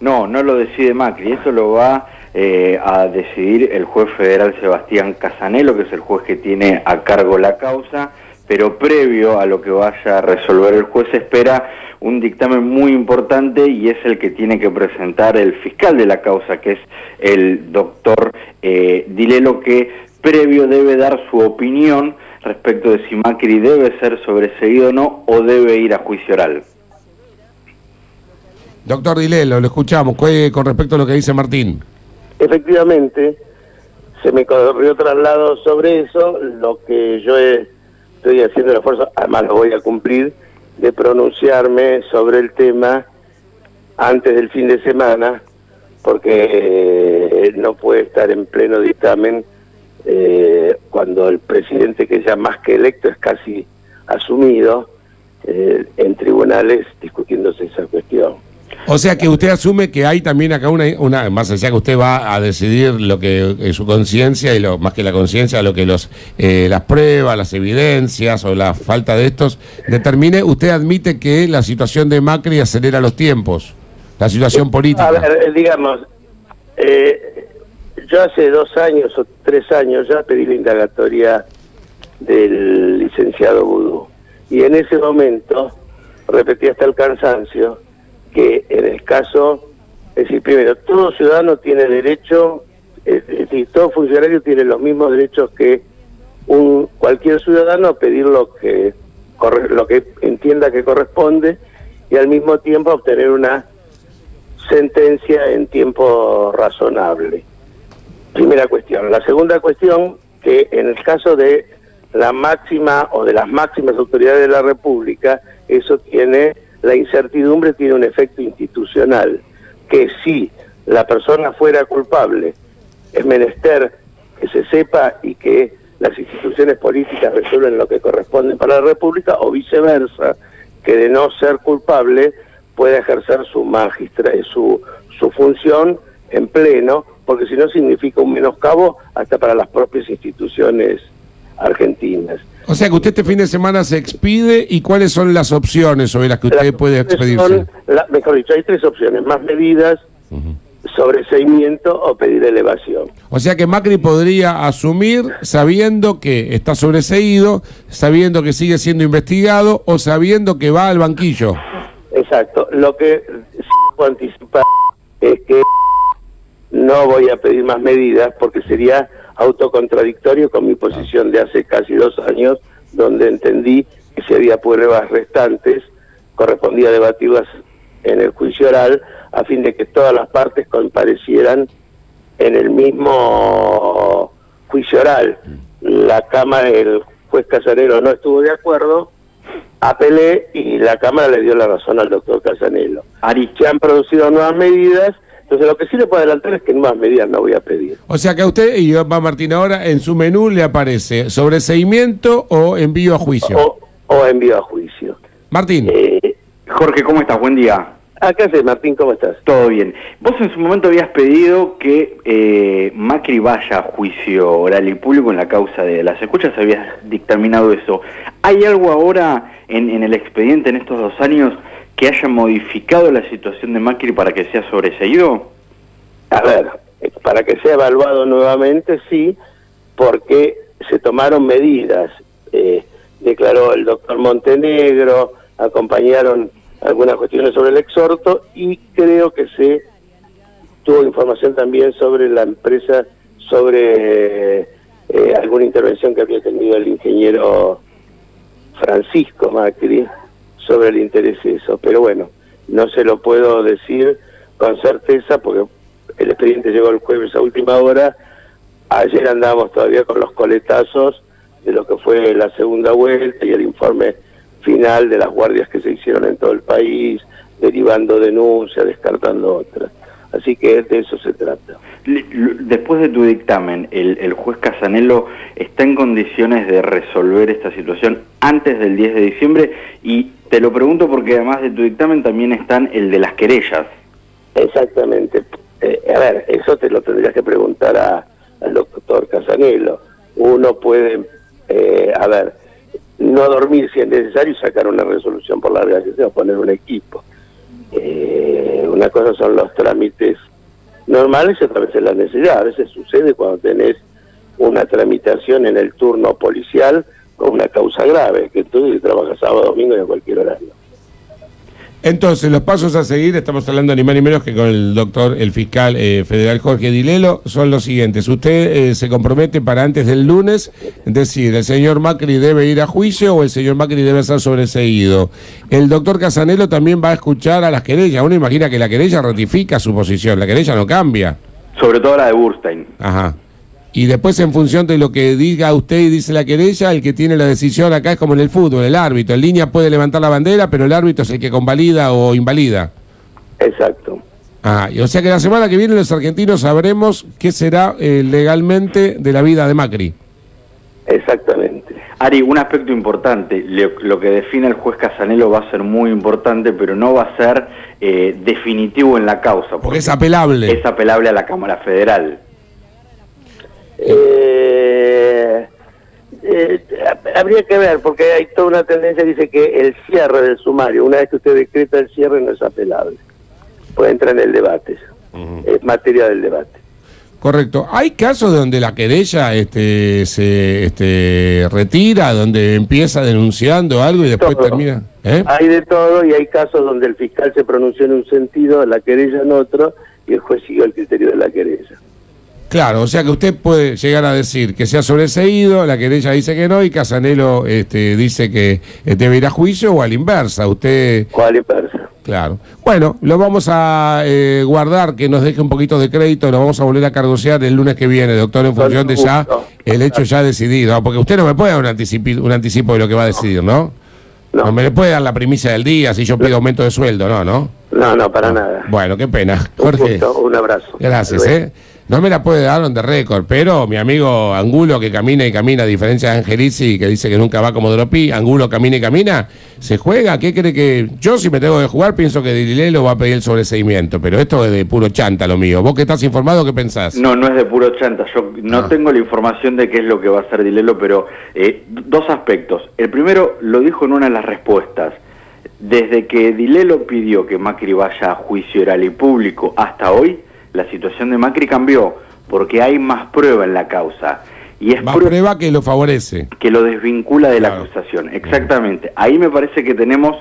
No, no lo decide Macri, eso lo va eh, a decidir el juez federal Sebastián Casanelo, que es el juez que tiene a cargo la causa, pero previo a lo que vaya a resolver el juez espera un dictamen muy importante y es el que tiene que presentar el fiscal de la causa, que es el doctor eh, Dilelo, que previo debe dar su opinión respecto de si Macri debe ser sobreseído o no o debe ir a juicio oral. Doctor Dilelo, lo escuchamos. Con respecto a lo que dice Martín. Efectivamente, se me corrió traslado sobre eso. Lo que yo estoy haciendo el esfuerzo, además lo voy a cumplir, de pronunciarme sobre el tema antes del fin de semana, porque eh, no puede estar en pleno dictamen eh, cuando el presidente, que ya más que electo es casi asumido, eh, en tribunales discutiéndose esa cuestión. O sea que usted asume que hay también acá una, una más allá que usted va a decidir lo que su conciencia y lo más que la conciencia, lo que los eh, las pruebas, las evidencias o la falta de estos determine, usted admite que la situación de Macri acelera los tiempos, la situación política. A ver, eh, digamos, eh, yo hace dos años o tres años ya pedí la indagatoria del licenciado Vudú y en ese momento repetí hasta el cansancio que en el caso, es decir, primero, todo ciudadano tiene derecho, es decir, todo funcionario tiene los mismos derechos que un cualquier ciudadano a pedir lo que lo que entienda que corresponde y al mismo tiempo obtener una sentencia en tiempo razonable. Primera cuestión. La segunda cuestión, que en el caso de la máxima o de las máximas autoridades de la República, eso tiene la incertidumbre tiene un efecto institucional, que si la persona fuera culpable, es menester que se sepa y que las instituciones políticas resuelven lo que corresponde para la República, o viceversa, que de no ser culpable pueda ejercer su magistra, su, su función en pleno, porque si no significa un menoscabo hasta para las propias instituciones argentinas. O sea que usted este fin de semana se expide y cuáles son las opciones sobre las que usted puede expedirse. mejor dicho, hay tres opciones, más medidas, sobreseimiento o pedir elevación. O sea que Macri podría asumir sabiendo que está sobreseído, sabiendo que sigue siendo investigado o sabiendo que va al banquillo. Exacto. Lo que puedo anticipar es que no voy a pedir más medidas porque sería autocontradictorio con mi posición de hace casi dos años, donde entendí que si había pruebas restantes, correspondía debatirlas en el juicio oral a fin de que todas las partes comparecieran en el mismo juicio oral. La Cámara, el juez Casanelo no estuvo de acuerdo, apelé y la Cámara le dio la razón al doctor Casanelo. Se han producido nuevas medidas entonces, lo que sí le puedo adelantar es que en más medidas no voy a pedir. O sea que a usted, y va Martín ahora, en su menú le aparece sobreseimiento o envío a juicio. O, envío a juicio. Martín. Eh, Jorge, ¿cómo estás? Buen día. Acá haces, Martín? ¿Cómo estás? Todo bien. Vos en su momento habías pedido que eh, Macri vaya a juicio oral y público en la causa de las escuchas, habías dictaminado eso. ¿Hay algo ahora en, en el expediente en estos dos años que haya modificado la situación de Macri para que sea sobreseído? A ver, para que sea evaluado nuevamente, sí, porque se tomaron medidas. Eh, declaró el doctor Montenegro, acompañaron algunas cuestiones sobre el exhorto y creo que se tuvo información también sobre la empresa, sobre eh, alguna intervención que había tenido el ingeniero Francisco Macri sobre el interés eso. Pero bueno, no se lo puedo decir con certeza porque el expediente llegó el jueves a última hora. Ayer andábamos todavía con los coletazos de lo que fue la segunda vuelta y el informe final de las guardias que se hicieron en todo el país, derivando denuncias, descartando otras. Así que de eso se trata. Después de tu dictamen, el, el, juez Casanelo está en condiciones de resolver esta situación antes del 10 de diciembre y te lo pregunto porque además de tu dictamen también están el de las querellas. Exactamente. Eh, a ver, eso te lo tendrías que preguntar a, al doctor Casanelo. Uno puede, eh, a ver, no dormir si es necesario y sacar una resolución por la sea, poner un equipo. Eh, una cosa son los trámites normales y otra vez es la necesidad. A veces sucede cuando tenés una tramitación en el turno policial con una causa grave, que tú trabajas sábado, domingo y a cualquier horario. Entonces, los pasos a seguir, estamos hablando ni más ni menos que con el doctor, el fiscal eh, federal Jorge Dilelo, son los siguientes. Usted eh, se compromete para antes del lunes decir, el señor Macri debe ir a juicio o el señor Macri debe ser sobreseído. El doctor Casanelo también va a escuchar a las querellas. Uno imagina que la querella ratifica su posición, la querella no cambia. Sobre todo la de Burstein. Ajá. Y después, en función de lo que diga usted y dice la querella, el que tiene la decisión acá es como en el fútbol, el árbitro. En línea puede levantar la bandera, pero el árbitro es el que convalida o invalida. Exacto. Ah, y o sea que la semana que viene los argentinos sabremos qué será eh, legalmente de la vida de Macri. Exactamente. Ari, un aspecto importante, lo, lo que define el juez Casanelo va a ser muy importante, pero no va a ser eh, definitivo en la causa. Porque es apelable. Es apelable a la Cámara Federal. Eh, eh, habría que ver, porque hay toda una tendencia que dice que el cierre del sumario, una vez que usted decreta el cierre, no es apelable. Puede entrar en el debate. Es materia del debate. Correcto. ¿Hay casos donde la querella este, se este, retira, donde empieza denunciando algo y después Todo. termina? ¿Eh? Hay de todo y hay casos donde el fiscal se pronunció en un sentido, la querella en otro, y el juez siguió el criterio de la querella. Claro, o sea que usted puede llegar a decir que sea sobreseído, la querella dice que no y Casanelo este, dice que eh, debe ir a juicio o a la inversa. Usted, ¿Cuál es persa? claro. Bueno, lo vamos a eh, guardar, que nos deje un poquito de crédito, lo vamos a volver a cargosear el lunes que viene, doctor, en función de ya el hecho ya decidido. Porque usted no me puede dar un anticipo, un anticipo de lo que va a decidir, ¿no? No. No me le puede dar la primicia del día si yo pido aumento de sueldo, no, ¿no? No, no, para nada. Bueno, qué pena. Un Jorge. gusto, un abrazo. Gracias. ¿eh? No me la puede dar on the record, pero mi amigo Angulo, que camina y camina, a diferencia de Angelici, que dice que nunca va como Dropi, Angulo camina y camina, se juega. ¿Qué cree que.? Yo, si me tengo que jugar, pienso que Dilelo va a pedir el sobreseimiento, pero esto es de puro chanta lo mío. ¿Vos que estás informado, qué pensás? No, no es de puro chanta. Yo no Ah. tengo la información de qué es lo que va a hacer Dilelo, pero eh, dos aspectos. El primero lo dijo en una de las respuestas. Desde que Dilelo pidió que Macri vaya a juicio oral y público hasta hoy, la situación de Macri cambió, porque hay más prueba en la causa. Y es Más prue- prueba que lo favorece. que lo desvincula de la acusación. Exactamente. Ahí me parece que tenemos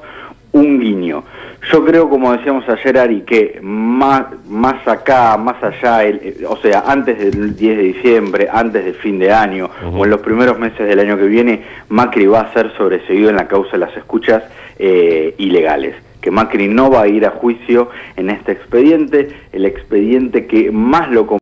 un guiño. Yo creo, como decíamos ayer, Ari, que más, más acá, más allá, el- eh, o sea, antes del 10 de diciembre, antes del fin de año, o en los primeros meses del año que viene, Macri va a ser sobreseído en la causa de las escuchas eh, ilegales. Que Macri no va a ir a juicio en este expediente, el expediente que más lo